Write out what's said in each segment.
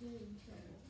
doing trouble.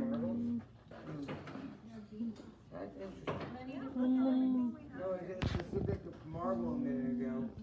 Marvel a minute ago.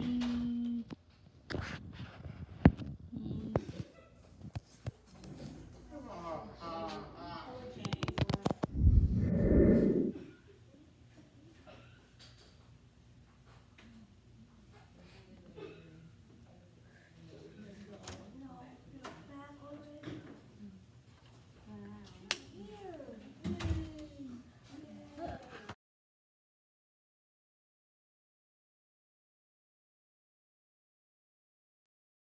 Mm.